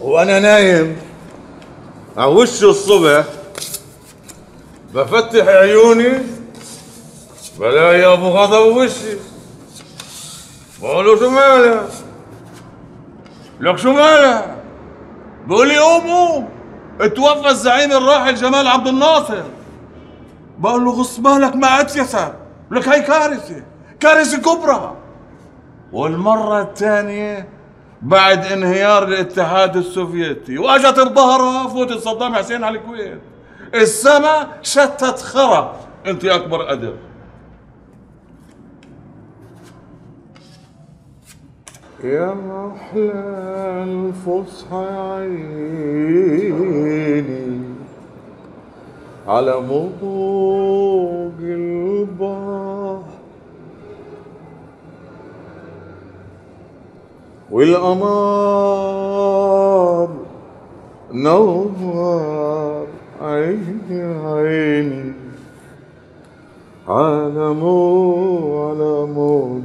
وأنا نايم. على الصبح بفتح عيوني بلاقي أبو غضب وشي بقول له شو مالك؟ لك شو مالك؟ بقول لي قوم قوم اتوفى الزعيم الراحل جمال عبد الناصر. بقول له غص بالك ما اتيسر لك هاي كارثة كارثة كبرى. والمرة الثانية بعد انهيار الاتحاد السوفيتي. واجت الظهرة فوت صدام حسين على الكويت. السما شتت خرا. انت يا أكبر قدر يا محلى الفصحى عيني. على موج والقمر نور عيني عيني على مو على موج